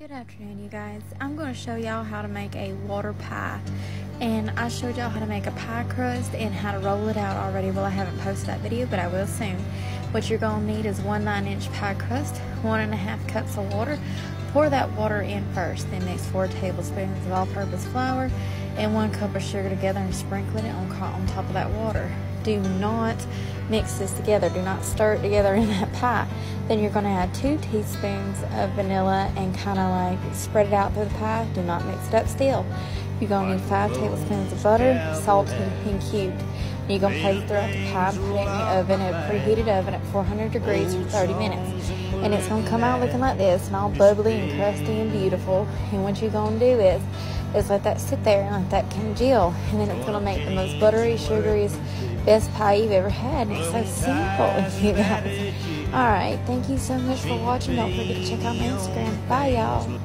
Good afternoon, you guys. I'm going to show y'all how to make a water pie. And I showed y'all how to make a pie crust and how to roll it out already. Well, I haven't posted that video, but I will soon. What you're going to need is one 9-inch pie crust, one and a half cups of water. Pour that water in first, then mix four tablespoons of all-purpose flour and one cup of sugar together and sprinkle it on, on top of that water do not mix this together. Do not stir it together in that pie. Then you're going to add two teaspoons of vanilla and kind of like spread it out through the pie. Do not mix it up still. You're going to need five tablespoons of butter, salted and cubed. You're going to place the pie, put it in the oven, a preheated oven at 400 degrees for 30 minutes. And it's to come out looking like this, and all bubbly and crusty and beautiful. And what you're to do is, is let that sit there and let that congeal. And then it's to make the most buttery, sugary, best pie you've ever had. And it's so simple, you guys. Alright, thank you so much for watching. Don't forget to check out my Instagram. Bye, y'all.